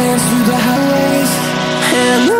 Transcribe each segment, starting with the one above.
The wastelands, through the highways, and on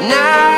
Now